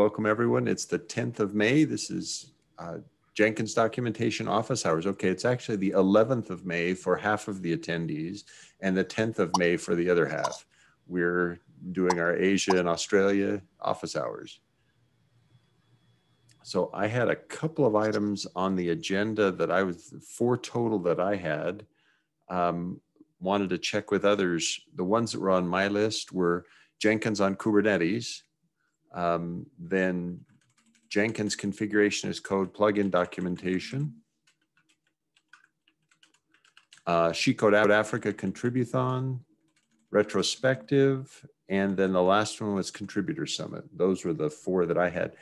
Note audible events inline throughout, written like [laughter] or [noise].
welcome everyone. It's the 10th of May. This is uh, Jenkins documentation office hours. Okay, it's actually the 11th of May for half of the attendees and the 10th of May for the other half. We're doing our Asia and Australia office hours. So I had a couple of items on the agenda that I was, four total that I had. Um, wanted to check with others. The ones that were on my list were Jenkins on Kubernetes, um, then Jenkins configuration as code plugin documentation, uh, Code Out Africa Contributhon, retrospective, and then the last one was Contributor Summit. Those were the four that I had.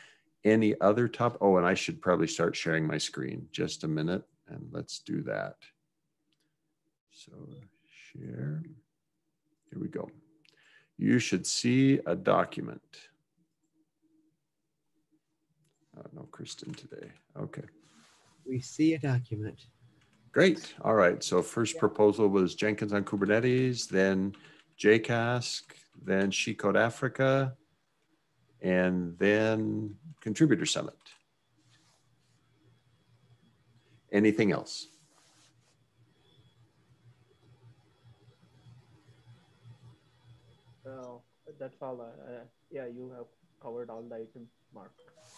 Any other top? Oh, and I should probably start sharing my screen. Just a minute, and let's do that. So share. Here we go. You should see a document. Oh, no, Kristen today. Okay. We see a document. Great. All right. So first yeah. proposal was Jenkins on Kubernetes, then JCASC, then She Code Africa, and then Contributor Summit. Anything else? that's all. Uh, yeah, you have covered all the items, Mark.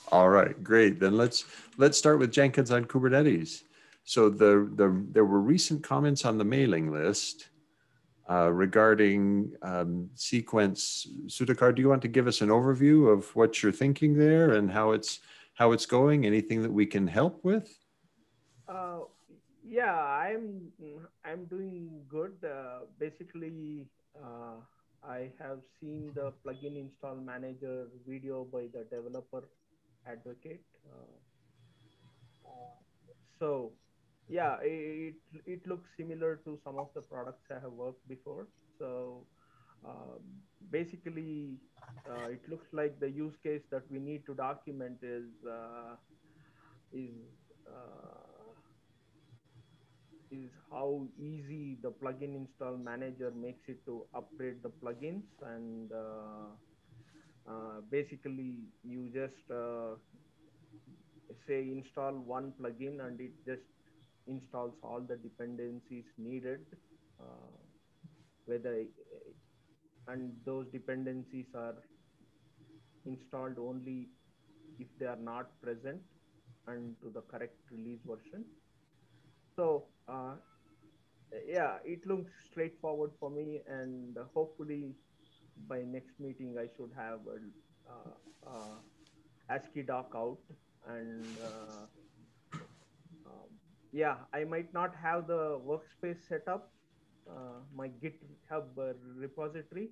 All right, great. Then let's let's start with Jenkins on Kubernetes. So the the there were recent comments on the mailing list uh, regarding um, sequence. Sudhakar, do you want to give us an overview of what you're thinking there and how it's how it's going? Anything that we can help with? Uh, yeah, I'm I'm doing good. Uh, basically. Uh, I have seen the plugin install manager video by the developer advocate. So yeah, it, it looks similar to some of the products I have worked before. So uh, basically, uh, it looks like the use case that we need to document is uh, is uh, is how easy the plugin install manager makes it to upgrade the plugins and uh, uh, basically you just uh, say install one plugin and it just installs all the dependencies needed uh, whether and those dependencies are installed only if they are not present and to the correct release version. So uh, yeah, it looks straightforward for me, and hopefully by next meeting I should have a uh, uh, AsciiDoc out, and uh, um, yeah, I might not have the workspace set up, uh, my GitHub repository.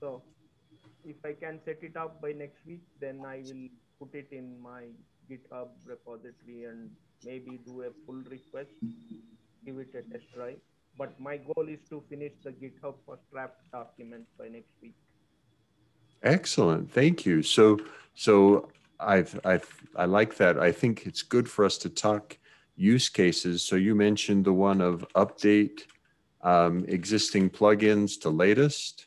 So if I can set it up by next week, then I will put it in my GitHub repository and maybe do a pull request, give it a test drive. But my goal is to finish the GitHub first draft document by next week. Excellent, thank you. So, so I've, I've, I like that. I think it's good for us to talk use cases. So you mentioned the one of update um, existing plugins to latest.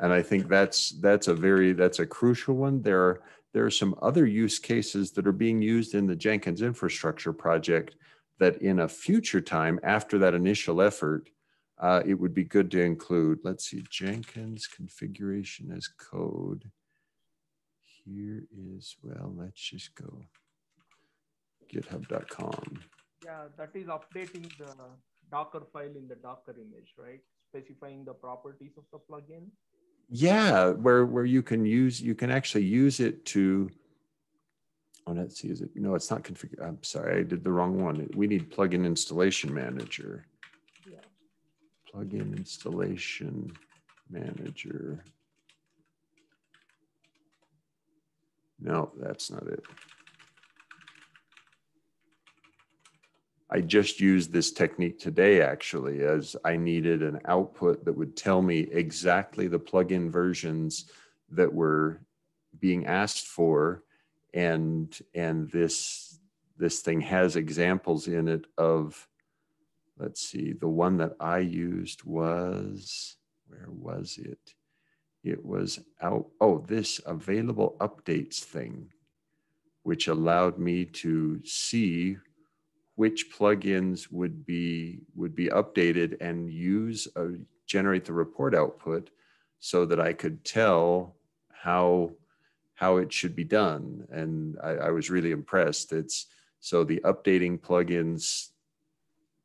And I think that's that's a very that's a crucial one. There are there are some other use cases that are being used in the Jenkins infrastructure project that in a future time after that initial effort, uh, it would be good to include. Let's see, Jenkins configuration as code. Here is, well, let's just go github.com. Yeah, that is updating the Docker file in the Docker image, right? Specifying the properties of the plugin yeah where where you can use you can actually use it to oh let's see is it no it's not configured i'm sorry i did the wrong one. We need plugin installation manager. Yeah. plugin installation manager. No that's not it. I just used this technique today actually as I needed an output that would tell me exactly the plugin versions that were being asked for and and this this thing has examples in it of let's see the one that I used was where was it? It was out, oh, this available updates thing, which allowed me to see which plugins would be would be updated and use a, generate the report output so that I could tell how how it should be done. And I, I was really impressed. It's so the updating plugins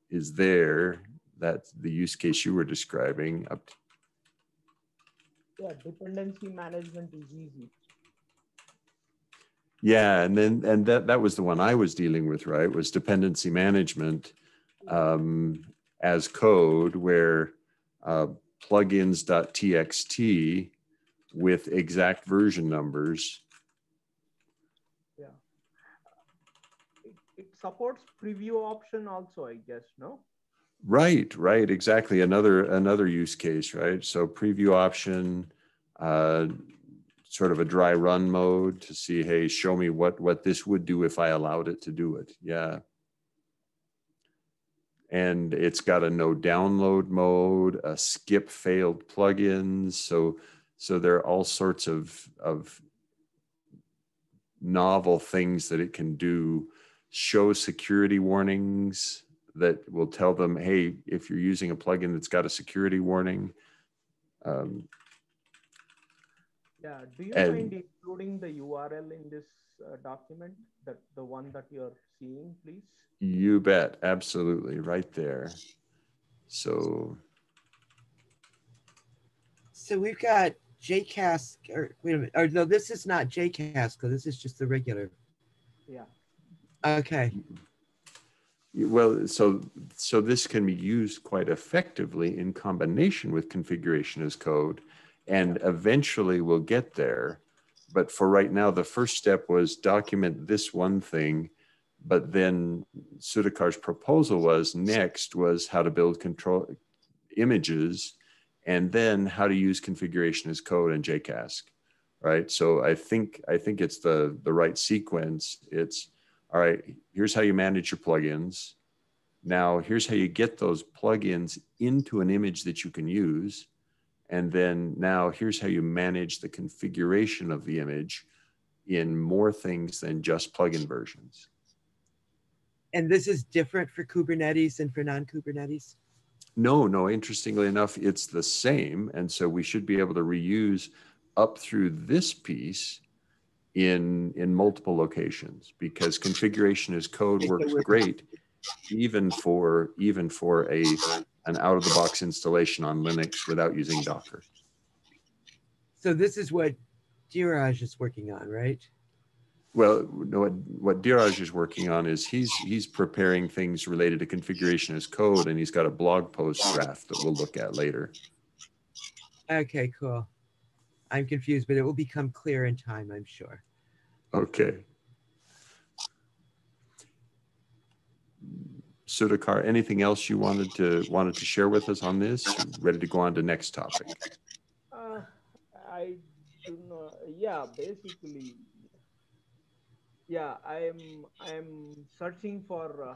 is there. That's the use case you were describing. Up yeah, dependency management is easy. Yeah, and then and that that was the one I was dealing with, right? Was dependency management um, as code where uh, plugins.txt with exact version numbers. Yeah. It, it supports preview option also, I guess, no? Right, right, exactly. Another another use case, right? So preview option, uh, sort of a dry run mode to see, hey, show me what what this would do if I allowed it to do it. Yeah. And it's got a no download mode, a skip failed plugins. So so there are all sorts of of novel things that it can do. Show security warnings that will tell them, hey, if you're using a plugin that's got a security warning. Um, yeah, do you and, mind including the URL in this uh, document, that the one that you're seeing, please? You bet, absolutely, right there. So, so we've got JCasC, or wait a minute, or no, this is not JCasC, because this is just the regular. Yeah. Okay. Well, so so this can be used quite effectively in combination with configuration as code, and eventually we'll get there. But for right now, the first step was document this one thing, but then Sudhakar's proposal was next was how to build control images, and then how to use configuration as code in JCasC, right? So I think I think it's the the right sequence. It's all right, here's how you manage your plugins. Now, here's how you get those plugins into an image that you can use. And then now here's how you manage the configuration of the image in more things than just plugin versions. And this is different for Kubernetes and for non-Kubernetes? No, no, interestingly enough, it's the same. And so we should be able to reuse up through this piece in in multiple locations because configuration as code works great even for even for a an out of the box installation on Linux without using Docker. So this is what Dheeraj is working on, right? Well, what, what Dheeraj is working on is he's he's preparing things related to configuration as code, and he's got a blog post draft that we'll look at later. Okay, cool. I'm confused, but it will become clear in time, I'm sure. Okay. Sudhakar, anything else you wanted to wanted to share with us on this? Ready to go on to next topic? Uh, I do not. Yeah, basically, yeah. I'm I'm searching for uh,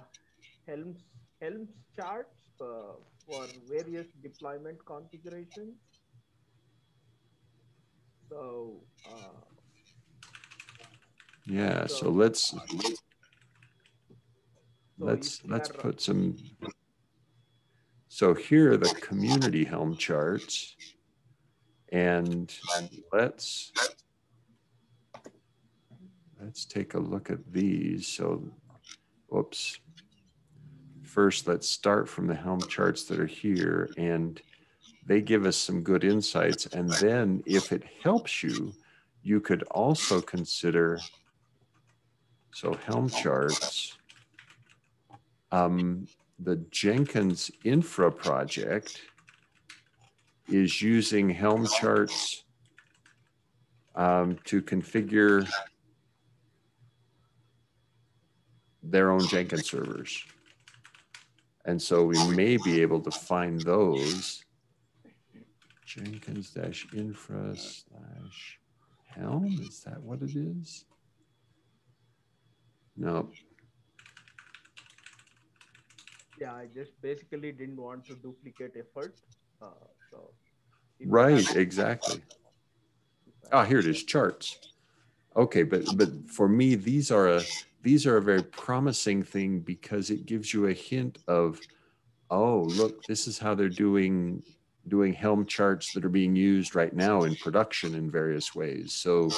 Helms Helms charts uh, for various deployment configurations. So. Uh, yeah. So, so let's let's let's put some so here are the community helm charts and let's let's take a look at these. So whoops first let's start from the helm charts that are here and they give us some good insights. And then if it helps you you could also consider so helm charts um, the Jenkins Infra project is using Helm charts um, to configure their own Jenkins servers. And so we may be able to find those. Jenkins dash infra slash Helm. Is that what it is? No, yeah i just basically didn't want to duplicate effort uh, so right exactly Ah, here it is, charts. Okay, but but for me, these are a these are a very promising thing because it gives you a hint of, oh, look, this is how they're doing doing Helm charts that are being used right now in production in various ways. So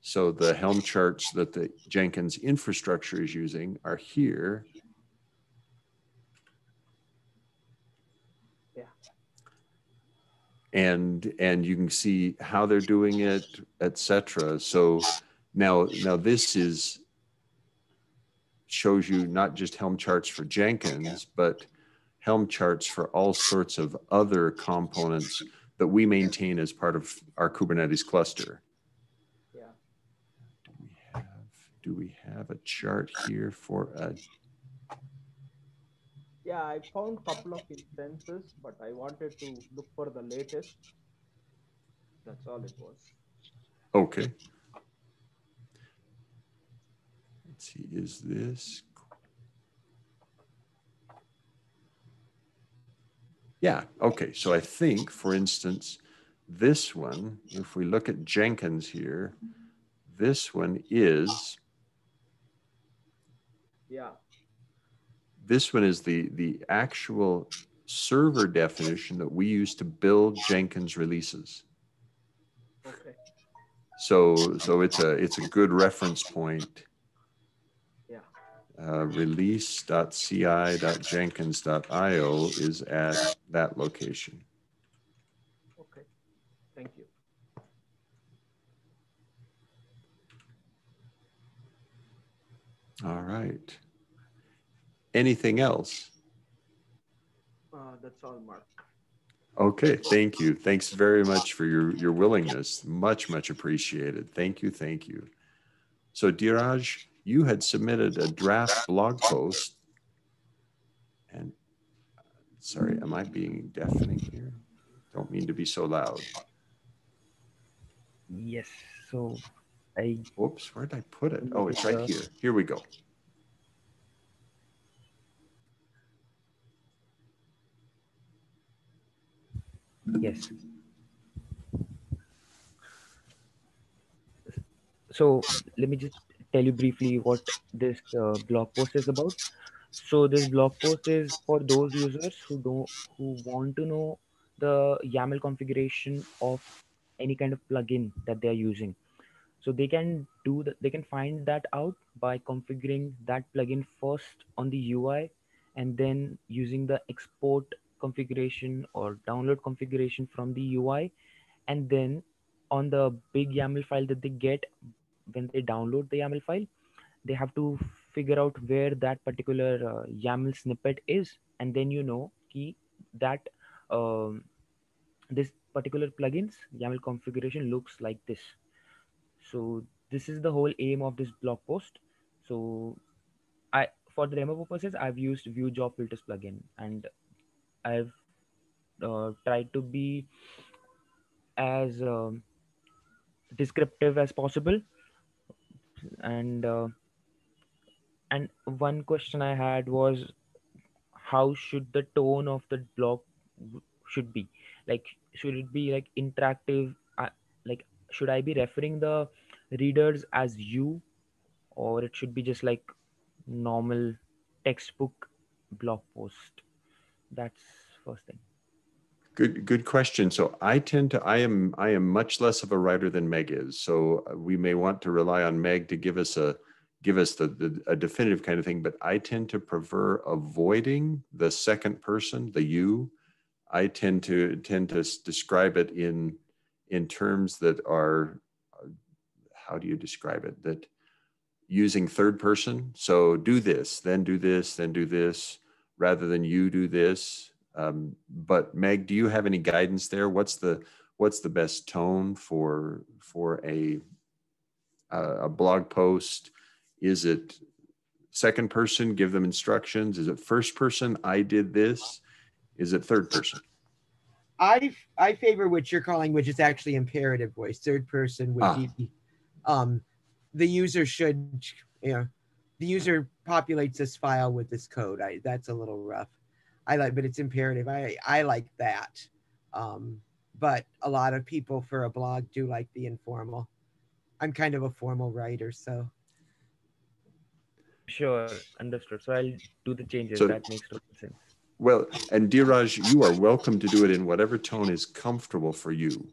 so the Helm charts that the Jenkins infrastructure is using are here. Yeah. And and you can see how they're doing it, etc. So now now this is shows you not just Helm charts for Jenkins, but Helm charts for all sorts of other components that we maintain as part of our Kubernetes cluster. Yeah. Do we have a chart here for a yeah i found a couple of instances but i wanted to look for the latest that's all it was okay let's see is this yeah okay so i think for instance this one if we look at jenkins here this one is yeah. This one is the, the actual server definition that we use to build Jenkins releases. Okay. So, so it's a, it's a good reference point. Uh, release.ci.jenkins.io is at that location. Okay. Thank you. All right. Anything else? Uh, that's all, Mark. Okay, thank you. Thanks very much for your, your willingness. Much, much appreciated. Thank you, thank you. So Dheeraj, you had submitted a draft blog post. And sorry, am I being deafening here? Don't mean to be so loud. Yes, so I. Whoops, where did I put it? Oh, it's right here. Here we go. Yes. So let me just tell you briefly what this uh, blog post is about. So this blog post is for those users who don't who want to know the YAML configuration of any kind of plugin that they are using. So they can do that. They can find that out by configuring that plugin first on the UI, and then using the export configuration or download configuration from the UI. And then on the big YAML file that they get when they download the YAML file, they have to figure out where that particular uh, YAML snippet is. And then you know key that um, this particular plugins YAML configuration looks like this. So this is the whole aim of this blog post. So I for the demo purposes, I've used View job filters plugin and I've uh, tried to be as um, descriptive as possible. And uh, and one question I had was, how should the tone of the blog should be? Like, should it be like interactive? Uh, like, should I be referring the readers as you, or it should be just like normal textbook blog post? That's first thing. Good, good question. So I tend to, I am, I am much less of a writer than Meg is. So uh, we may want to rely on Meg to give us a, give us the, the a definitive kind of thing. But I tend to prefer avoiding the second person, the you. I tend to tend to describe it in, in terms that are, uh, how do you describe it? That using third person. So do this, then do this, then do this rather than you do this. Um, but Meg, do you have any guidance there? What's the what's the best tone for for a a blog post? Is it second person? Give them instructions. Is it first person? I did this. Is it third person? I I favor what you're calling, which is actually imperative voice. Third person would ah. be um, the user should you know the user populates this file with this code. I, that's a little rough. I like, but it's imperative. I, I like that. Um, but a lot of people for a blog do like the informal. I'm kind of a formal writer, so Sure, understood. So I'll do the changes. So- that makes total sense. Well, and Dheeraj, you are welcome to do it in whatever tone is comfortable for you.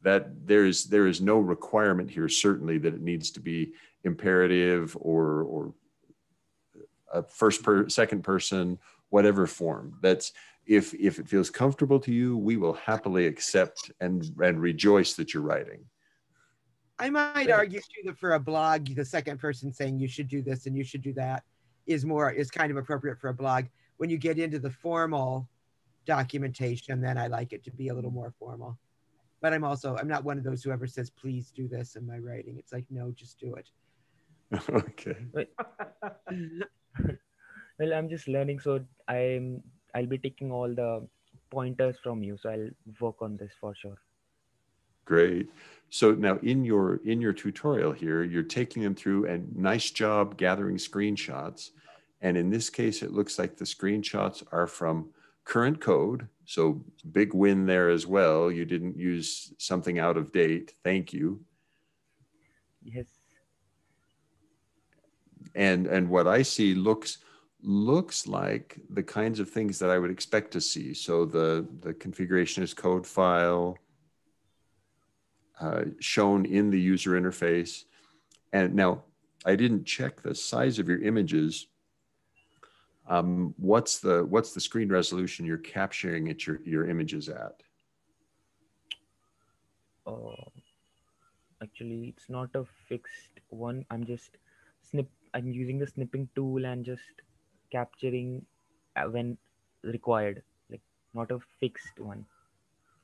That there is there is no requirement here, certainly, that it needs to be imperative or or a first per second person, whatever form. That's if if it feels comfortable to you, we will happily accept and and rejoice that you're writing. I might argue too that for a blog, the second person saying you should do this and you should do that is more is kind of appropriate for a blog. When you get into the formal documentation, then I like it to be a little more formal. But I'm also I'm not one of those who ever says please do this in my writing. It's like no, just do it. [laughs] okay. [laughs] Well, I'm just learning, so I'm I'll be taking all the pointers from you. So I'll work on this for sure. Great. So now in your in your tutorial here, you're taking them through and nice job gathering screenshots. And in this case, it looks like the screenshots are from current code. So big win there as well. You didn't use something out of date. Thank you. Yes. And and what I see looks looks like the kinds of things that I would expect to see. So the the configuration is code file uh, shown in the user interface. And now I didn't check the size of your images. Um, what's the what's the screen resolution you're capturing it your your images at? Uh, actually, it's not a fixed one. I'm just snip. I'm using the snipping tool and just capturing uh, when required, like not a fixed one.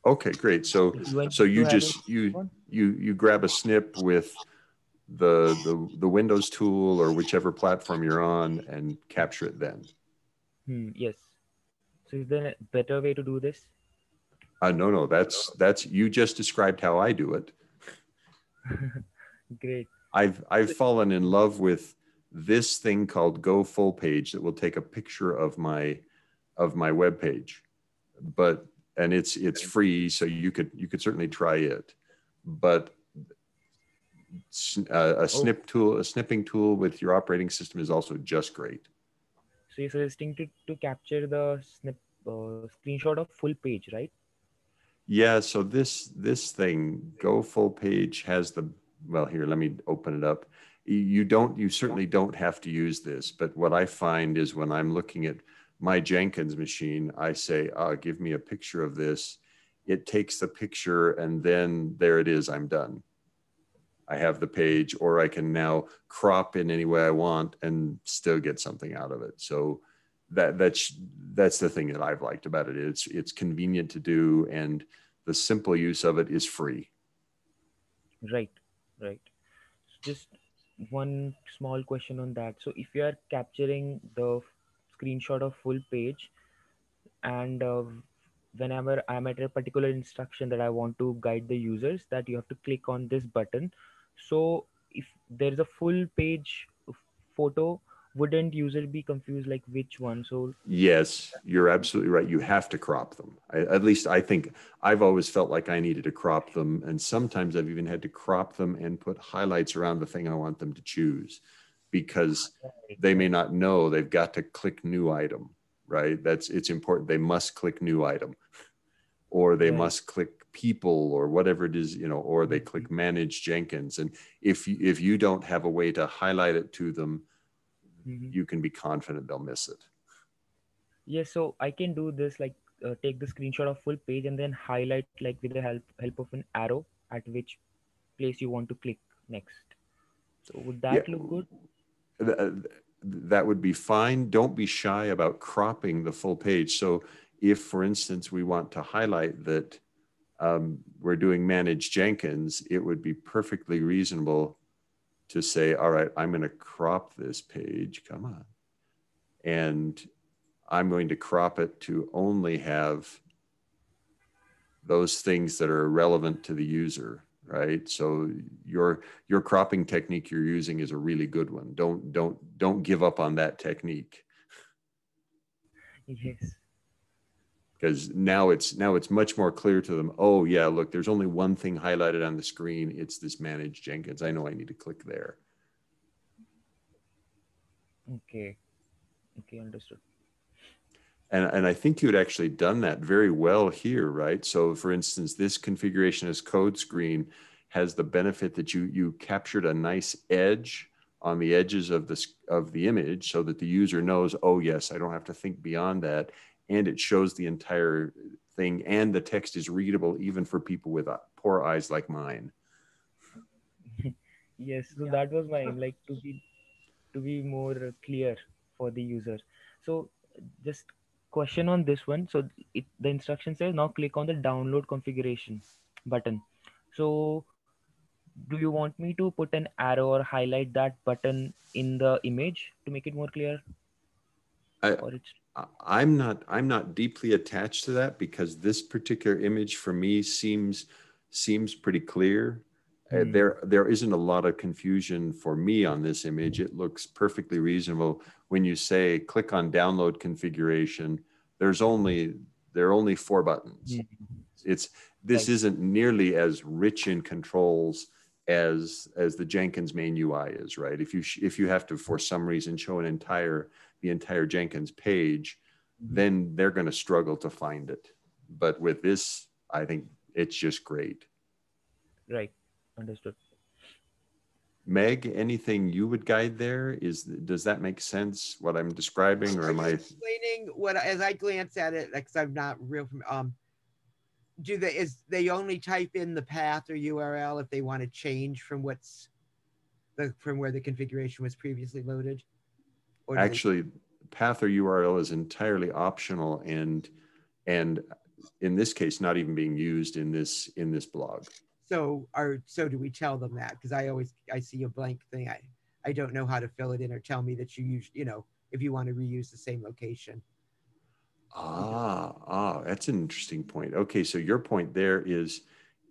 Okay, great. So so you just you you you grab a snip with the the the Windows tool or whichever platform you're on and capture it then. Hmm, yes. So is there a better way to do this? Uh, no, no, that's that's you just described how I do it. [laughs] Great. I've I've fallen in love with this thing called Go Full Page that will take a picture of my of my web page, but and it's it's free, so you could you could certainly try it, but s- a, a snip tool, a snipping tool with your operating system is also just great. So you're suggesting to, to capture the snip uh, screenshot of full page, right? Yeah, so this this thing, Go Full Page has the well here, let me open it up. You- don't you certainly don't have to use this, but what I find is when I'm looking at my Jenkins machine, I say, uh, give me a picture of this. It takes the picture and then there it is, I'm done. I have the page, or I can now crop in any way I want and still get something out of it. So that that's that's the thing that I've liked about it. It's it's convenient to do, and the simple use of it is free. Right, right. Just one small question on that. So if you are capturing the screenshot of full page and uh, whenever I'm at a particular instruction that I want to guide the users that you have to click on this button. So if there's a full page photo, wouldn't user be confused like which one? So Yes, you're absolutely right. You have to crop them. I, at least I think I've always felt like I needed to crop them, and sometimes I've even had to crop them and put highlights around the thing I want them to choose, because they may not know they've got to click new item. Right? That's it's important. They must click new item, or they Right. must click people, or whatever it is, you know, or they mm-hmm. click manage Jenkins. And if you, if you don't have a way to highlight it to them, Mhm. you can be confident they'll miss it. Yes, so I can do this like uh, take the screenshot of full page and then highlight like with the help help of an arrow at which place you want to click next. So would that Yeah. look good? Th- uh, that would be fine. Don't be shy about cropping the full page. So, if, for instance, we want to highlight that um, we're doing manage Jenkins, it would be perfectly reasonable to say, all right, I'm going to crop this page. Come on. And I'm going to crop it to only have those things that are relevant to the user right so your your cropping technique you're using is a really good one don't don't don't give up on that technique Yes. Because now it's now it's much more clear to them oh yeah look there's only one thing highlighted on the screen. It's this manage jenkins. I know i need to click there. Okay. Okay, understood. and, and i think you had actually done that very well here right? So for instance this configuration as code screen has the benefit that you you captured a nice edge on the edges of this of the image so that the user knows oh yes i don't have to think beyond that and it shows the entire thing and the text is readable even for people with uh, poor eyes like mine [laughs] Yes, so Yeah. that was my like to be to be more clear for the user. So just question on this one. So it, the instruction says now click on the download configuration button. So do you want me to put an arrow or highlight that button in the image to make it more clear? I- or it's I- I'm not I'm not deeply attached to that because this particular image for me seems seems pretty clear. Uh, Hmm. there there isn't a lot of confusion for me on this image. It looks perfectly reasonable when you say click on download configuration. There's only there are only four buttons. Hmm. It's this Right. isn't nearly as rich in controls as as the Jenkins main UI is, right? If you sh- if you have to for some reason show an entire the entire Jenkins page, Mhm. then they're going to struggle to find it. But with this, I think it's just great. right. Understood. Meg, anything you would guide there? Is does that make sense? What I'm describing, or am I? explaining what as I glance at it, because I'm not real from um do they is they only type in the path or URL if they want to change from what's the from where the configuration was previously loaded? Or Actually, path or URL is entirely optional, and and in this case, not even being used in this in this blog. so are so do we tell them that? Because I always I see a blank thing. I I don't know how to fill it in or tell me that you use you know if you want to reuse the same location. Ah, ah, that's an interesting point. Okay, so your point there is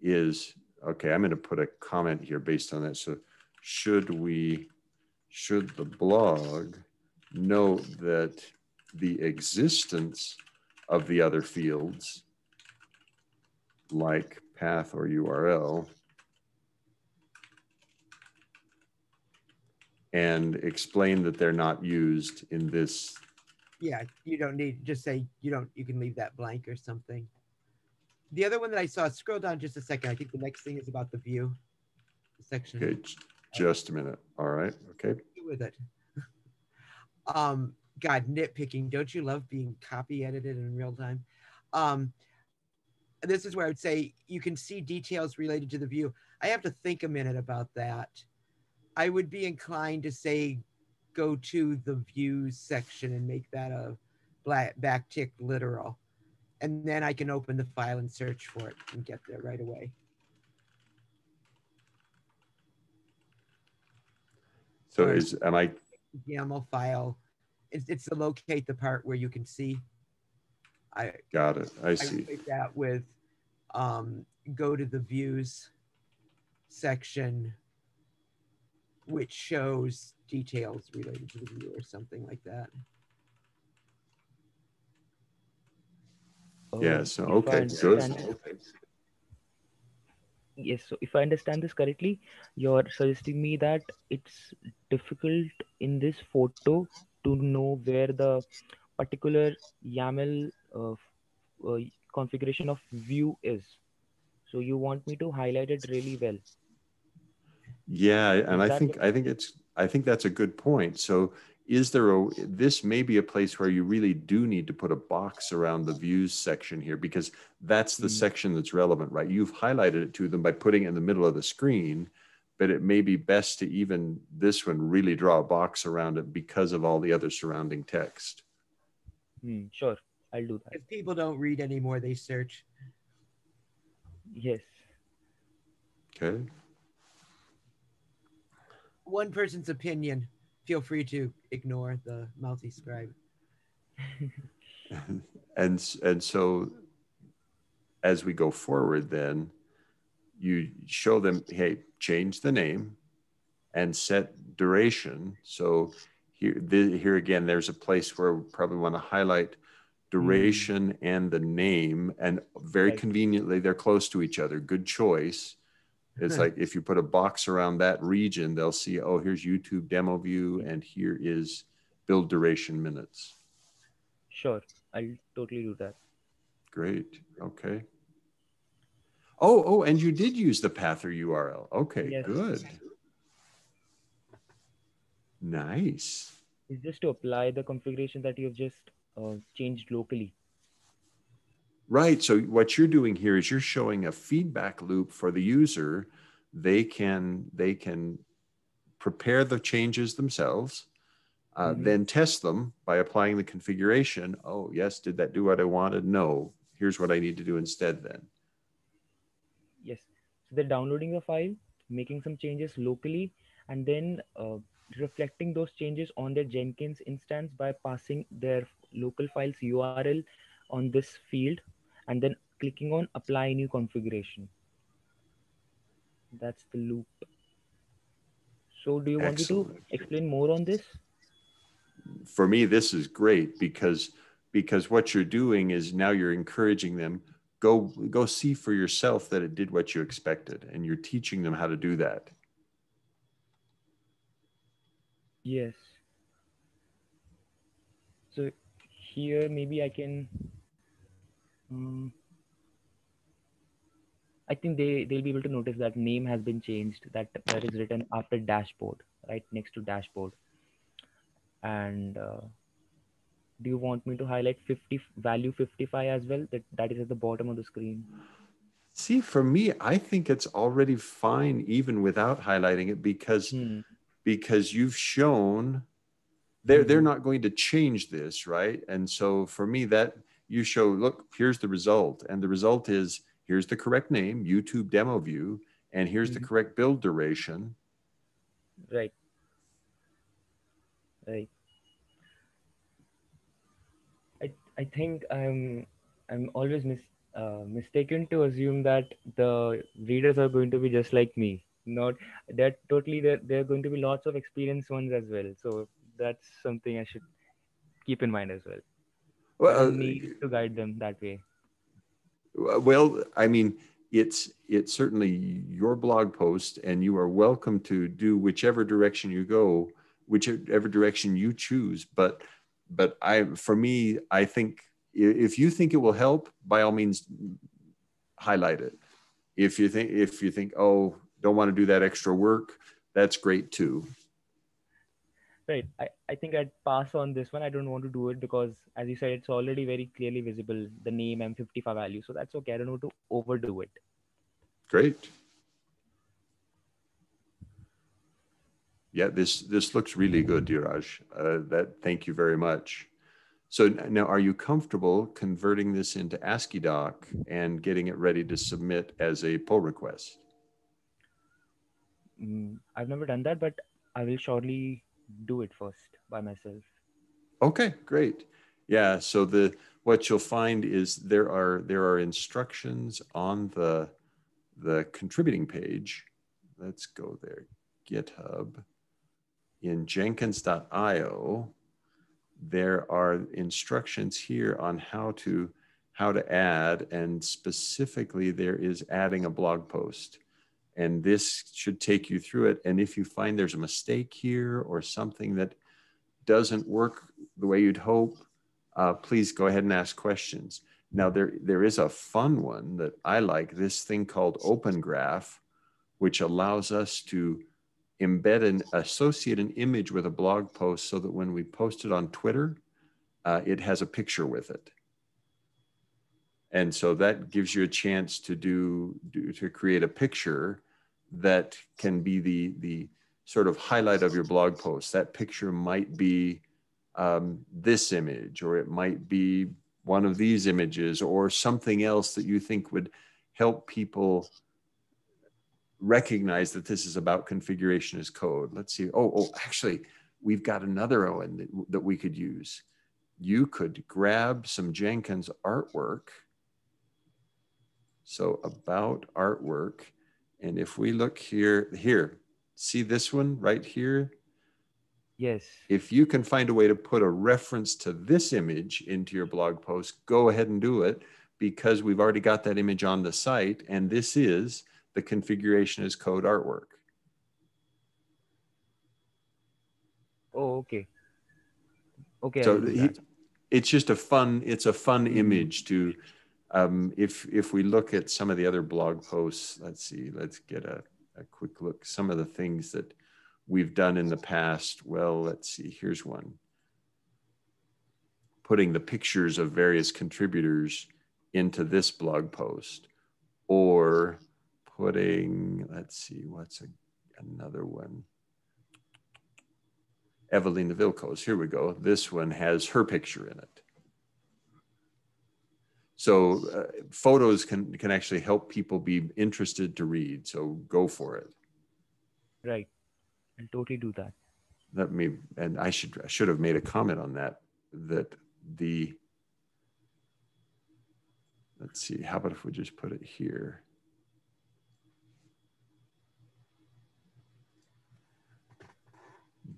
is okay. I'm going to put a comment here based on that. So, should we should the blog note that the existence of the other fields like path or URL and explain that they're not used in this yeah, you don't need just say you don't you can leave that blank or something. The other one that I saw, scroll down just a second. I think the next thing is about the view section. Okay, just a minute. All right. Okay. with it. Um, God, nitpicking. Don't you love being copy edited in real time? Um, this is where I would say you can see details related to the view. I have to think a minute about that. I would be inclined to say go to the views section and make that a black backtick literal. And then I can open the file and search for it and get there right away. So is am I YAML file. It's, it's to locate the part where you can see. I, got it? I I see. that with um, go to the views section, which shows details related to the view or something like that. Yeah. Uh, So okay, good. understand- Yes, so if I understand this correctly, you're suggesting me that it's difficult in this photo to know where the particular YAML uh, uh, configuration of view is. So you want me to highlight it really well. Yeah, and I think I think it's I think that's a good point. So is there a this may be a place where you really do need to put a box around the views section here because that's the Mm. section that's relevant, right? You've highlighted it to them by putting it in the middle of the screen, but it may be best to even this one really draw a box around it because of all the other surrounding text. Hmm, sure, I'll do that. If people don't read anymore, they search. Yes. Okay. One person's opinion. Feel free to ignore the multi-scribe. [laughs] and and so as we go forward then you show them hey change the name and set duration so here the, here again there's a place where we probably want to highlight duration mm. and the name, and very right. conveniently, they're close to each other. Good choice. It's like if you put a box around that region, they'll see, oh, here's YouTube demo view, and here is build duration minutes. Sure, I'll totally do that. Great. Okay. Oh, oh, and you did use the Pather URL. Okay, yes. good. Nice. Is just to apply the configuration that you've just uh, changed locally. Right. So what you're doing here is you're showing a feedback loop for the user. They can they can prepare the changes themselves, uh, mm-hmm. then test them by applying the configuration. Oh yes, did that do what I wanted? No. Here's what I need to do instead. Then. They're downloading the file, making some changes locally, and then uh, reflecting those changes on their Jenkins instance by passing their local files URL on this field and then clicking on apply new configuration. That's the loop. So do you want me to explain more on this? For me, this is great because because what you're doing is now you're encouraging them go go see for yourself that it did what you expected and you're teaching them how to do that yes so here maybe i can um, I think they they'll be able to notice that name has been changed. That that is written after dashboard, right next to dashboard. And uh, do you want me to highlight 50 value 55 as well? That that is at the bottom of the screen. See, for me, I think it's already fine even without highlighting it because hmm. because you've shown they're they're hmm. not going to change this, right? And so for me, that you show, look, here's the result. And the result is here's the correct name, YouTube demo view, and here's mm-hmm. the correct build duration. Right. Right. I, think I'm I'm always mis, uh, mistaken to assume that the readers are going to be just like me. Not that totally there there are going to be lots of experienced ones as well. So that's something I should keep in mind as well well, need to guide them that way. Well, I mean, it's it's certainly your blog post, and you are welcome to do whichever direction you go, whichever direction you choose. But but I, for me, I think if you think it will help, by all means, highlight it. If you think if you think, oh, don't want to do that extra work, that's great too. Right. I, I think i'd pass on this one. I don't want to do it because as you said it's already very clearly visible the name m55 value. So that's okay. I don't want to overdo it. Great yeah this this looks really good Dheeraj. Uh, that thank you very much so now are you comfortable converting this into AsciiDoc and getting it ready to submit as a pull request mm, i've never done that but i will surely do it first by myself. Okay, great. Yeah, so the what you'll find is there are there are instructions on the the contributing page. Let's go there. GitHub in jenkins.io there are instructions here on how to how to add and specifically there is adding a blog post and this should take you through it. And if you find there's a mistake here or something that doesn't work the way you'd hope, uh, please go ahead and ask questions. Now, there, there is a fun one that I like this thing called Open Graph, which allows us to embed and associate an image with a blog post so that when we post it on Twitter, uh, it has a picture with it. And so that gives you a chance to do, do, to create a picture that can be the the sort of highlight of your blog post. That picture might be um, this image or it might be one of these images or something else that you think would help people recognize that this is about configuration as code let's see oh, oh actually we've got another owen that, that we could use you could grab some jenkins artwork so about artwork. And if we look here, here, see this one right here? Yes. If you can find a way to put a reference to this image into your blog post, go ahead and do it because we've already got that image on the site. And this is the configuration is code artwork. Oh, okay. Okay. So he, it's just a fun, it's a fun Mhm. image to, um, if, if we look at some of the other blog posts, let's see, let's get a, a quick look. Some of the things that we've done in the past. Well, let's see, here's one. Putting the pictures of various contributors into this blog post or putting, let's see, what's a, another one? Ewelina Wilkosz, here we go. This one has her picture in it. So uh, photos can, can actually help people be interested to read. So go for it. Right. I'll totally do that. Let me, and I should, I should have made a comment on that, that the, let's see, how about if we just put it here?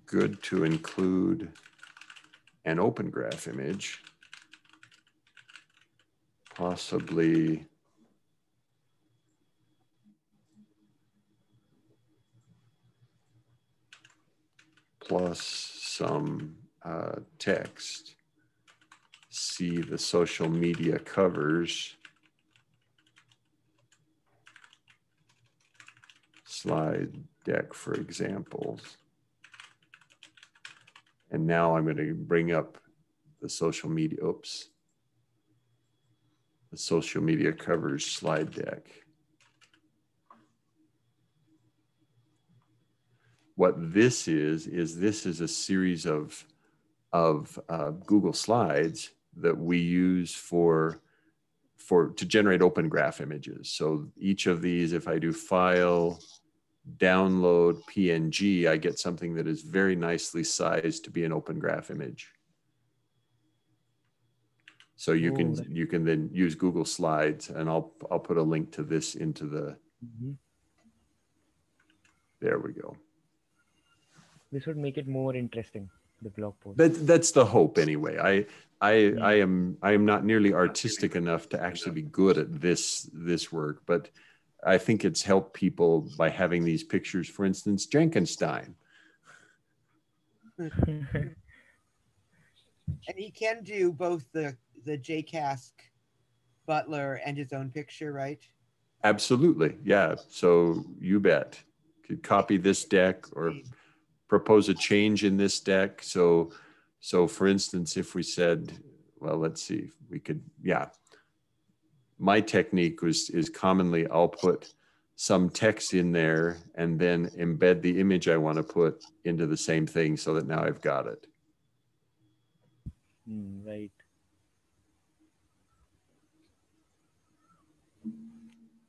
Good to include an open graph image, possibly plus some uh, text. See the social media covers. Slide deck for examples. And now I'm going to bring up the social media, oops. The social media covers slide deck. what this is is this is a series of of uh, Google Slides that we use for for to generate open graph images. So each of these, if I do file, download PNG, I get something that is very nicely sized to be an open graph image. So you can that- you can then use Google Slides, and I'll I'll put a link to this into the. Mhm. There we go. This would make it more interesting, the blog post. That that's the hope anyway. I I Yeah. I am I am not nearly artistic enough to actually be good at this this work, but I think it's helped people by having these pictures. For instance, Jenkinstein. [laughs] And he can do both the the JCasC Butler and his own picture, right? Absolutely, yeah. So you bet. Could copy this deck or propose a change in this deck. So so for instance, if we said, well, let's see, we could, yeah. My technique was is commonly I'll put some text in there and then embed the image I want to put into the same thing so that now I've got it. Mm, right.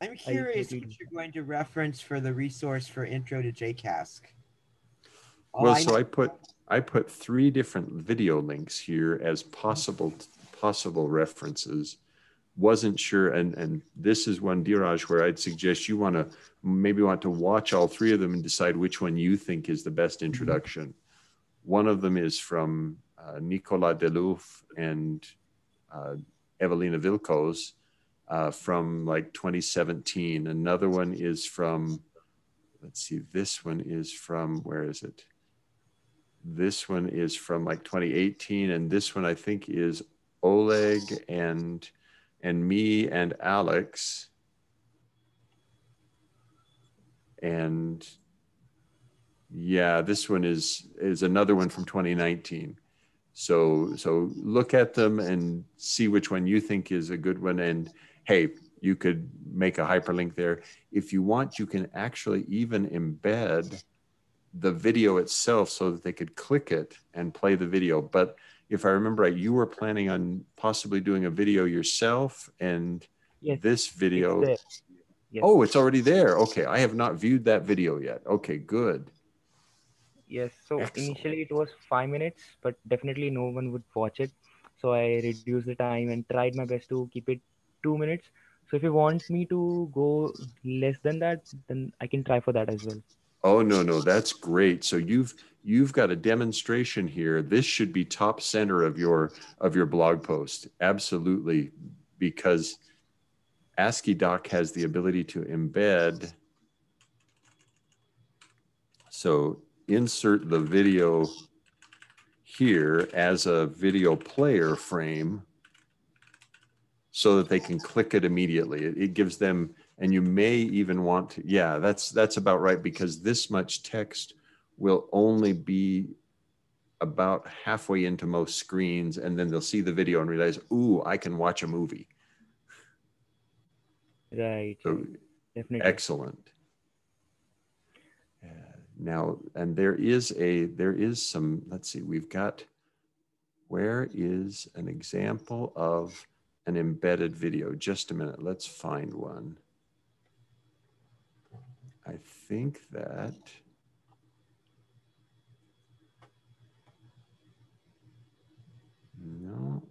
I'm curious totally what you're going to reference for the resource for intro to JCasC. All Well, I so I put I put three different video links here as possible possible references. Wasn't sure, and and this is one Dheeraj where I'd suggest you want to maybe want to watch all three of them and decide which one you think is the best introduction. One of them is from uh, Nicolas De Loof and uh, Ewelina Wilkosz uh, from like 2017. Another one is from, let's see, this one is from, where is it? This one is from like 2018, and this one I think is Oleg and and me and Alex. And yeah, this one is is another one from 2019. So so look at them and see which one you think is a good one. And hey, you could make a hyperlink there. If you want, you can actually even embed the video itself so that they could click it and play the video. But if I remember right, you were planning on possibly doing a video yourself and Yes. this video. It's yes. Oh, it's already there. Okay. I have not viewed that video yet. Okay, good. Yes. So Excellent. initially it was five minutes, but definitely no one would watch it. So I reduced the time and tried my best to keep it two minutes. So if you want me to go less than that, then I can try for that as well. Oh no, no, that's great. So you've you've got a demonstration here. This should be top center of your of your blog post. Absolutely, because AsciiDoc has the ability to embed. So insert the video here as a video player frame so that they can click it immediately. It, it, gives them, and you may even want to, yeah, that's that's about right because this much text will only be about halfway into most screens, and then they'll see the video and realize, ooh, I can watch a movie. Right. So, Definitely. Excellent. Uh, now, and there is a there is some. Let's see. We've got. Where is an example of an embedded video. Just a minute, let's find one. I think that no,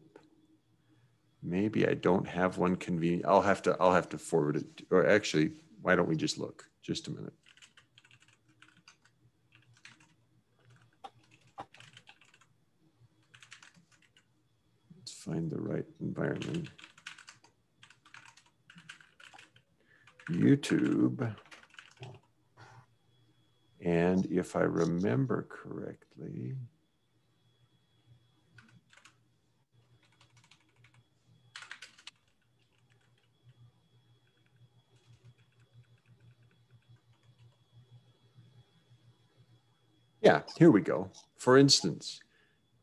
maybe I don't have one convenient. I'll have to, I'll have to forward it. Or actually, why don't we just look? Just a minute. Let's find the right environment. YouTube. And if I remember correctly, yeah, here we go. For instance,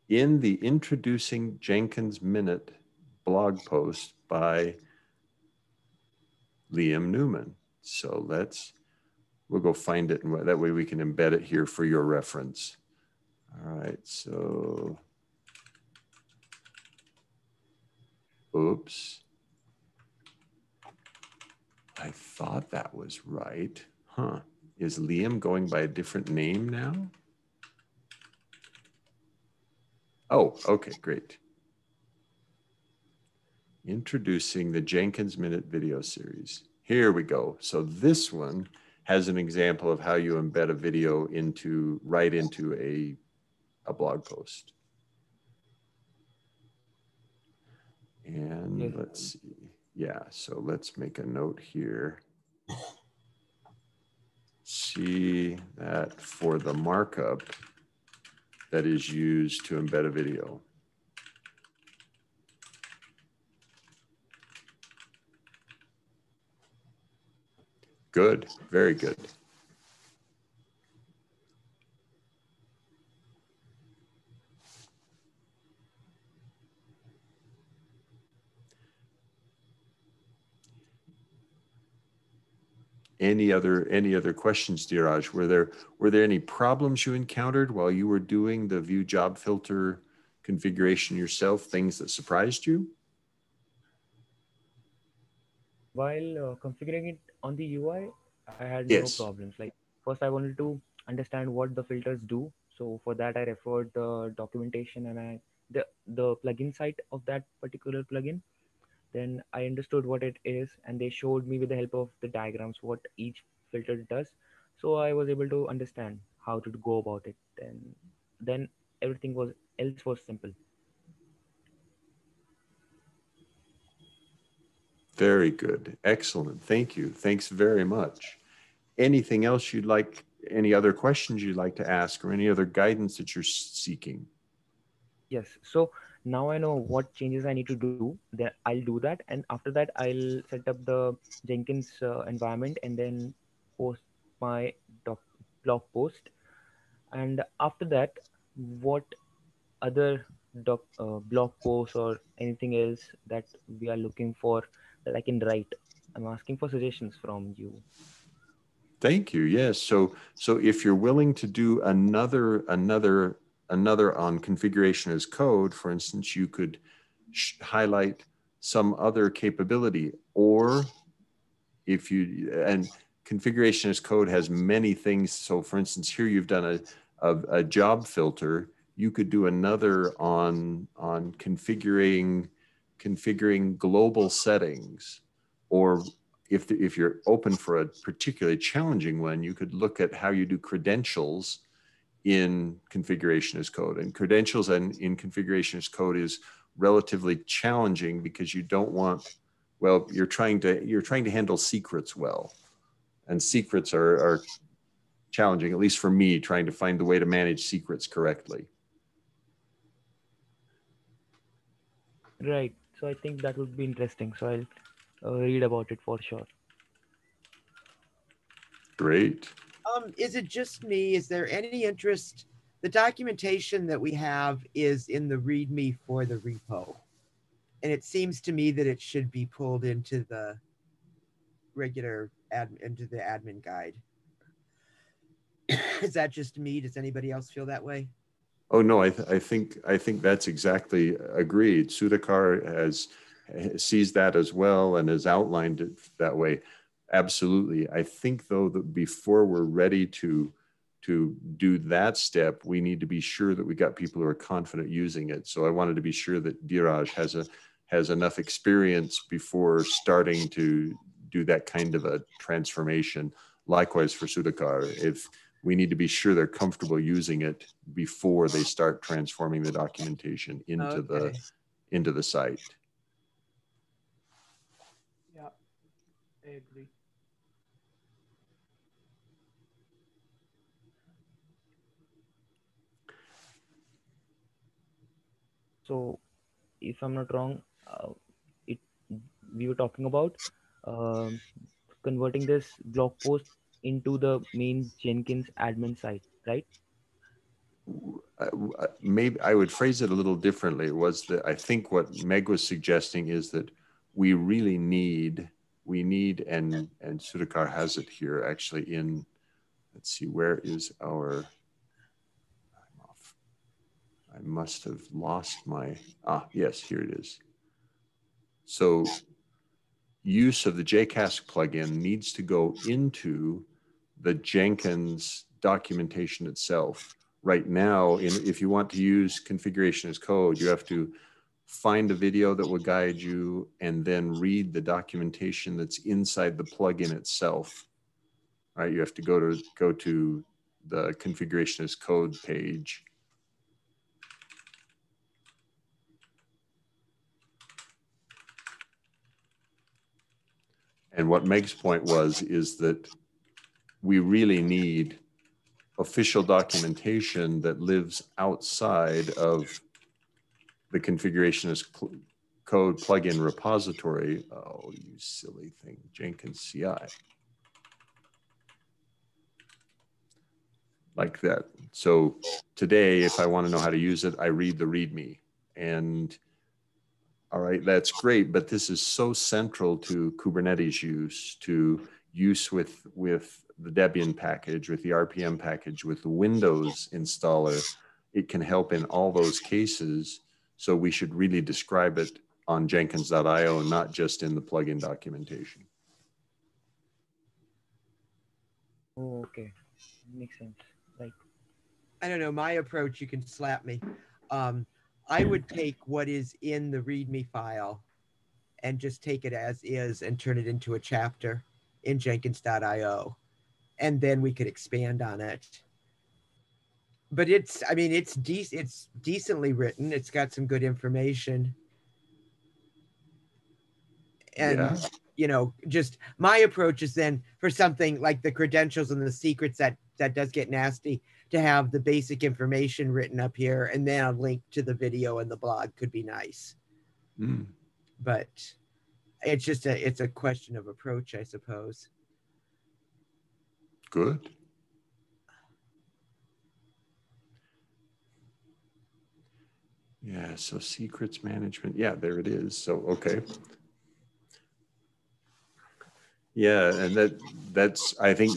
in the Introducing Jenkins Minute blog post by Liam Newman. So let's, we'll go find it and that way we can embed it here for your reference. All right, so, oops. I thought that was right. Huh. Is Liam going by a different name now? Oh, okay, great. Introducing the Jenkins Minute video series. Here we go. So this one has an example of how you embed a video into right into a, a blog post. And let's see. Yeah, so let's make a note here. See that for the markup, that is used to embed a video. Good, very good. any other any other questions, Dheeraj? Were there were there any problems you encountered while you were doing the view job filter configuration yourself? Things that surprised you? While uh, configuring it on the UI, I had yes. no problems. Like first, I wanted to understand what the filters do. So for that, I referred the documentation and I the the plugin site of that particular plugin then I understood what it is, and they showed me with the help of the diagrams what each filter does. So I was able to understand how to go about it, and then everything was else was simple. Very good. Excellent. Thank you. Thanks very much. Anything else you'd like, any other questions you'd like to ask, or any other guidance that you're seeking? Yes. So now I know what changes I need to do. Then I'll do that, and after that I'll set up the Jenkins uh, environment and then post my doc blog post. And after that, what other doc uh, blog posts or anything else that we are looking for that I can write? I'm asking for suggestions from you. Thank you. Yes. So so if you're willing to do another another another on configuration as code, for instance, you could highlight some other capability or if you, and configuration as code has many things. So for instance, here you've done a, a, a job filter. You could do another on, on configuring, configuring global settings or if, the, if you're open for a particularly challenging one, you could look at how you do credentials in configuration as code. And credentials and in configuration as code is relatively challenging because you don't want, well, you're trying to you're trying to handle secrets well. And secrets are, are challenging, at least for me, trying to find the way to manage secrets correctly. Right. So I think that would be interesting. So I'll uh, read about it for sure. Great. Um, is it just me? Is there any interest? The documentation that we have is in the README for the repo. And it seems to me that it should be pulled into the regular admin, into the admin guide. [coughs] is that just me? Does anybody else feel that way? Oh no, I, th- I think I think that's exactly agreed. Sudhakar has sees that as well and has outlined it that way. Absolutely. I think though that before we're ready to to do that step, we need to be sure that we got people who are confident using it. So I wanted to be sure that Dheeraj has a has enough experience before starting to do that kind of a transformation. Likewise for Sudhakar, if we need to be sure they're comfortable using it before they start transforming the documentation into okay. the into the site. Yeah, I agree. So, if I'm not wrong, uh, it we were talking about uh, converting this blog post into the main Jenkins admin site, right? Uh, uh, maybe I would phrase it a little differently. Was that I think what Meg was suggesting is that we really need we need and and Sudhakar has it here actually in let's see where is our I must have lost my, ah, yes, here it is. So use of the JCasC plugin needs to go into the Jenkins documentation itself. Right now, in, if you want to use configuration as code, you have to find a video that will guide you and then read the documentation that's inside the plugin itself. Right, you have to go to go to the configuration as code page And what Meg's point was is that we really need official documentation that lives outside of the configuration as code plugin repository. Oh, you silly thing, Jenkins CI. Like that. So today, if I want to know how to use it, I read the README. And all right, that's great, but this is so central to Kubernetes use, to use with, with the Debian package, with the RPM package, with the Windows installer. It can help in all those cases. So we should really describe it on jenkins.io, not just in the plugin documentation. Oh, okay. Makes sense. Like, I don't know. My approach, you can slap me. Um, I would take what is in the README file and just take it as is and turn it into a chapter in Jenkins.io. And then we could expand on it. But it's, I mean, it's de- it's decently written. It's got some good information. And yeah. you know, just my approach is then for something like the credentials and the secrets that that does get nasty to have the basic information written up here and then a link to the video and the blog could be nice. Mm. But it's just a it's a question of approach, I suppose. Good. Yeah, so secrets management. Yeah, there it is. So okay. Yeah, and that that's I think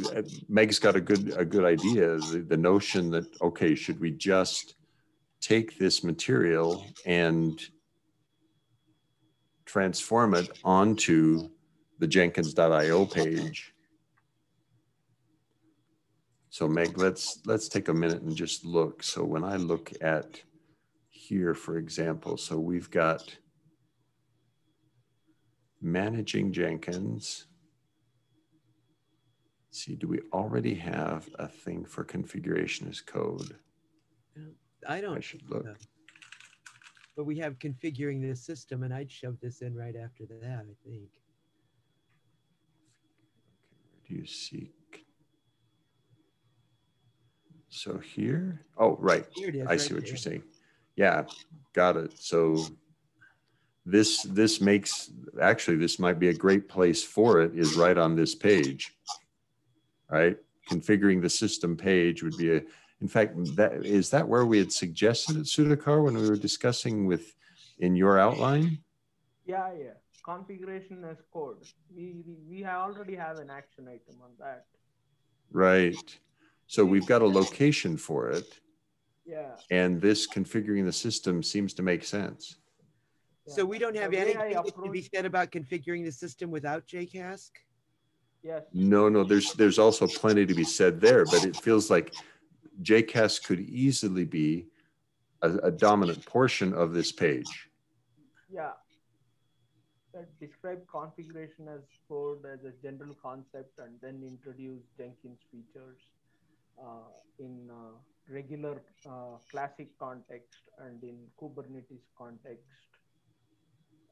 Meg's got a good a good idea. The, the notion that okay, should we just take this material and transform it onto the Jenkins.io page? So Meg, let's let's take a minute and just look. So when I look at here, for example, so we've got managing Jenkins see, do we already have a thing for configuration as code? I don't. I should look. know. But we have configuring the system, and I'd shove this in right after that. I think. Do you see? So here, oh, right. Here it is. I right see what there. you're saying. Yeah, got it. So this, this makes, actually, this might be a great place for it is right on this page. Right? Configuring the system page would be a, in fact, that, is that where we had suggested it, Sudhakar, when we were discussing with, in your outline? Yeah, yeah. Configuration as code. We we, we have already have an action item on that. Right. So we've got a location for it. Yeah. And this configuring the system seems to make sense. So we don't have The way I anything that can be said about configuring the system without JCasC. Yes. No, no, there's there's also plenty to be said there, but it feels like JCasC could easily be a, a dominant portion of this page. Yeah. That describe configuration as code as a general concept and then introduce Jenkins features in uh, regular uh, classic context and in Kubernetes context.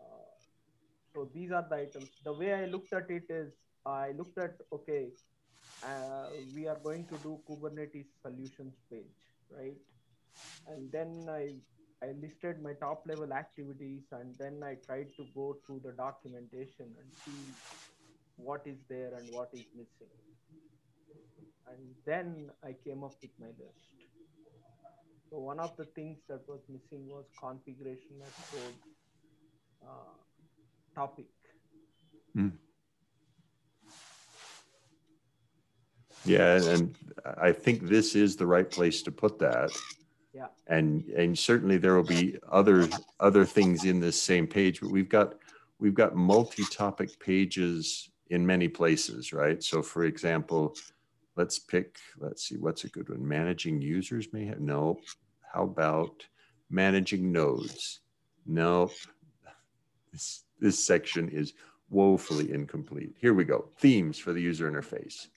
Uh, so these are the items. The way I looked at it is I looked at, okay, uh, we are going to do Kubernetes solutions page, right? And then I I listed my top level activities and then I tried to go through the documentation and see what is there and what is missing. And then I came up with my list. So one of the things that was missing was configuration as code uh, topic. Yeah, and I think this is the right place to put that. Yeah. And and certainly there will be other other things in this same page, but we've got we've got multi-topic pages in many places, right? So for example, let's pick, let's see, what's a good one? Managing users may have no. How about managing nodes? Nope. This this section is woefully incomplete. Here we go. Themes for the user interface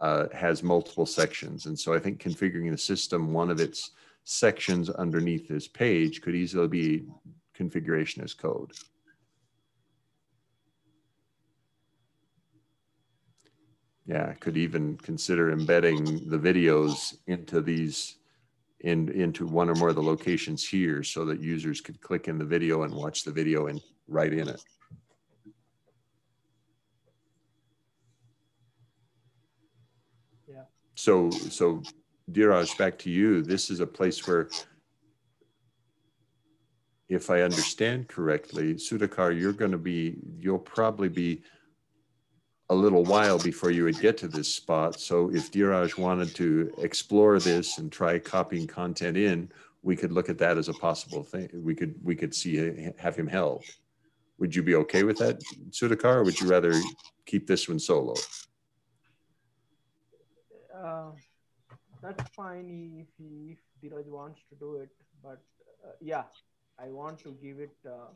uh, has multiple sections. And so I think configuring the system, one of its sections underneath this page could easily be configuration as code. Yeah, could even consider embedding the videos into these in into one or more of the locations here so that users could click in the video and watch the video and right in it. Yeah. So, so Dheeraj, back to you. This is a place where, if I understand correctly, Sudhakar, you're going to be, you'll probably be a little while before you would get to this spot. So if Dheeraj wanted to explore this and try copying content in, we could look at that as a possible thing. We could, we could see, have him held. Would you be okay with that, Sudhakar, or would you rather keep this one solo? Uh, that's fine if he, if Dheeraj wants to do it, but uh, yeah, I want to give it. Uh,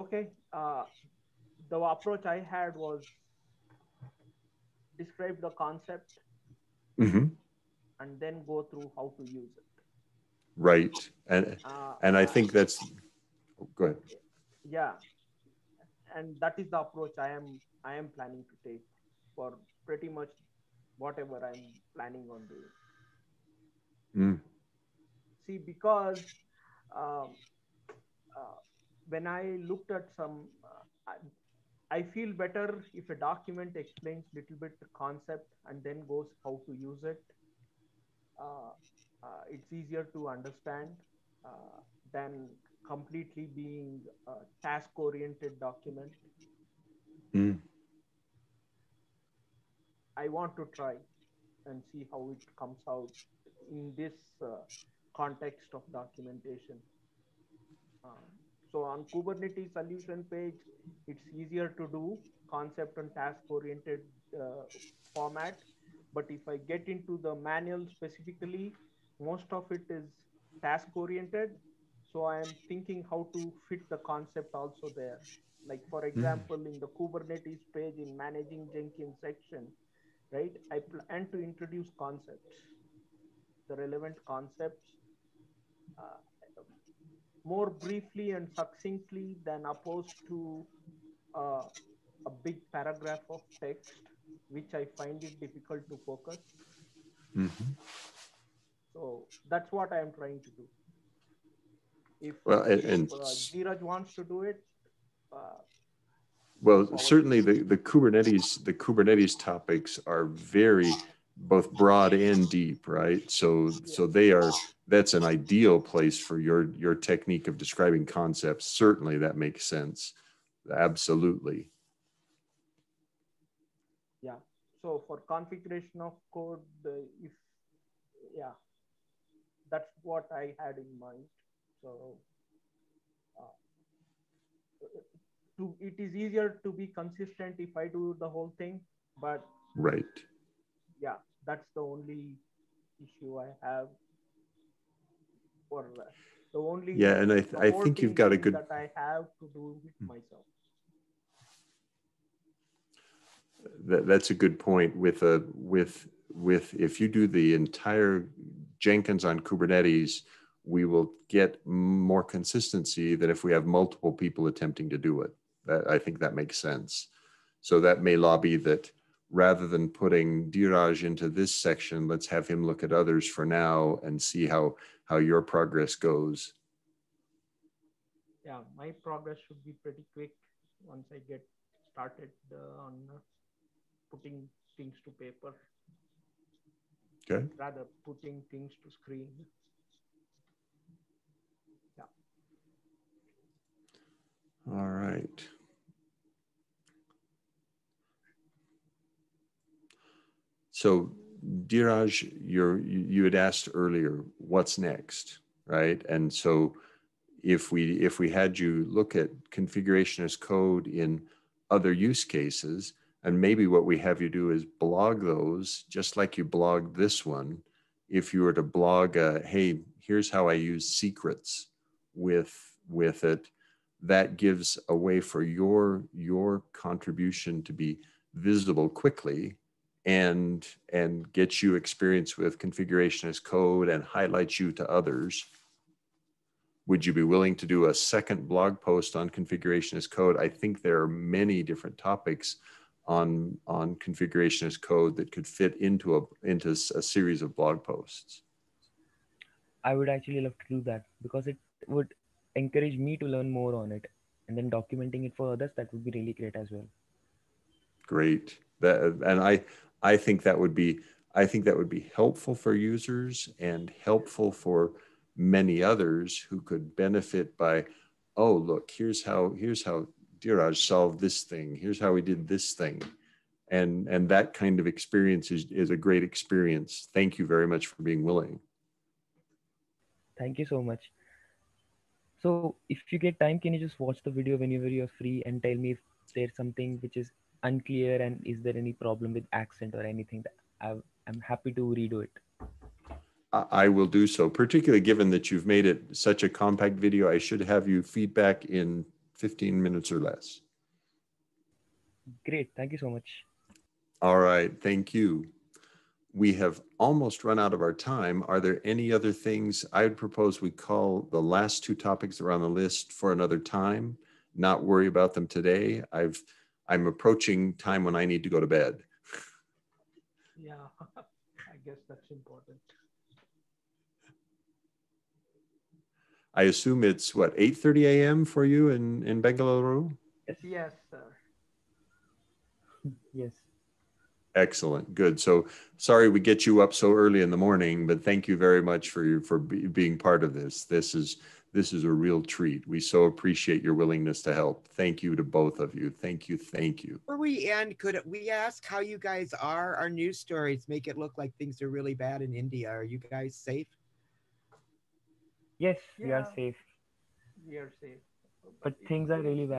okay, uh, the approach I had was describe the concept Mm-hmm. and then go through how to use it. Right. And, Uh, and I uh, think that's, oh, go ahead. yeah, and that is the approach I am I am planning to take for pretty much whatever I'm planning on doing. Mm. see because um, uh, when i looked at some uh, I, I feel better if a document explains a little bit the concept and then goes how to use it uh, uh, it's easier to understand uh, than completely being a task oriented document Mm. I want to try and see how it comes out in this uh, context of documentation. Um, so on Kubernetes solution page, it's easier to do concept and task oriented uh, format. But if I get into the manual specifically, most of it is task oriented. So I am thinking how to fit the concept also there. Like for example, mm. in the Kubernetes page in managing Jenkins section, right? I plan to introduce concepts, the relevant concepts, uh, more briefly and succinctly than opposed to uh, a big paragraph of text, which I find it difficult to focus. Mm-hmm. So that's what I am trying to do. If, well, and, uh, Dheeraj wants to do it, uh, well, certainly the, the Kubernetes the Kubernetes topics are very both broad and deep, right? So so they are that's an ideal place for your your technique of describing concepts. Certainly, that makes sense. Absolutely. Yeah. So for configuration of code, if yeah, that's what I had in mind. So uh, to, it is easier to be consistent if I do the whole thing, but right. Yeah, that's the only issue I have. For uh, the only yeah, and I, I think you've got a good that I have to do with hmm. myself. That, that's a good point. With a with with if you do the entire Jenkins on Kubernetes, we will get more consistency than if we have multiple people attempting to do it. That, I think that makes sense. So that may lobby that rather than putting Dheeraj into this section, let's have him look at others for now and see how, how your progress goes. Yeah, my progress should be pretty quick once I get started uh, on uh, putting things to paper. Okay. Rather putting things to screen. Yeah. All right. So, Dheeraj, you're, you had asked earlier, what's next, right? And so, if we if we had you look at configuration as code in other use cases, and maybe what we have you do is blog those, just like you blog this one. If you were to blog, a, hey, here's how I use secrets with with it, that gives a way for your your contribution to be visible quickly and and get you experience with configuration as code and highlight you to others would you be willing to do a second blog post on configuration as code? I think there are many different topics on on configuration as code that could fit into a into a series of blog posts. I would actually love to do that because it would encourage me to learn more on it and then documenting it for others that would be really great as well. Great. That and i i think that would be i think that would be helpful for users and helpful for many others who could benefit by oh look here's how here's how Dheeraj solved this thing. Here's how we did this thing. And, and that kind of experience is, is a great experience. Thank you very much for being willing. Thank you so much. So if you get time, can you just watch the video whenever you're free and tell me if there's something which is unclear and is there any problem with accent or anything that i am happy to redo it. I will do so, particularly given that you've made it such a compact video. I should have you feedback in 15 minutes or less. Great. Thank you so much. All right. Thank you. We have almost run out of our time. Are there any other things I would propose we call the last two topics that are on the list for another time? Not worry about them today. I've I'm approaching time when I need to go to bed. Yeah, [laughs] I guess that's important. I assume it's what 8:30 a.m. for you in in Bengaluru. Yes, sir. Yes. Excellent. Good. So sorry we get you up so early in the morning, but thank you very much for your, for be, being part of this. This is this is a real treat. We so appreciate your willingness to help. Thank you to both of you. Thank you. Thank you. Before we end, could we ask how you guys are? Our news stories make it look like things are really bad in India. Are you guys safe? Yes, yeah. we are safe. We are safe. But things are really bad.